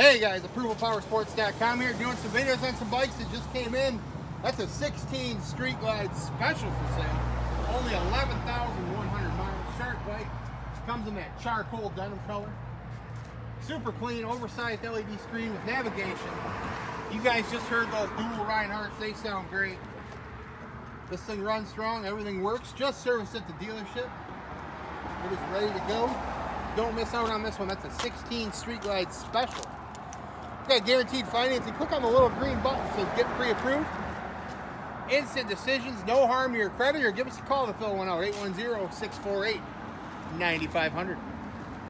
guys, ApprovalPowersports.com here doing some videos on some bikes that just came in. That's a 16 Street Glide special for sale. Only 11,100 miles. Shark bike. Comes in that charcoal denim color. Super clean, oversized LED screen with navigation. You guys just heard those dual Rineharts. They sound great. This thing runs strong. Everything works. Just serviced at the dealership. It is ready to go. Don't miss out on this one. That's a 16 Street Glide Special. Got guaranteed financing. Click on the little green button that says get pre-approved. Instant decisions, no harm to your credit, or give us a call to fill one out, 810-648-9500.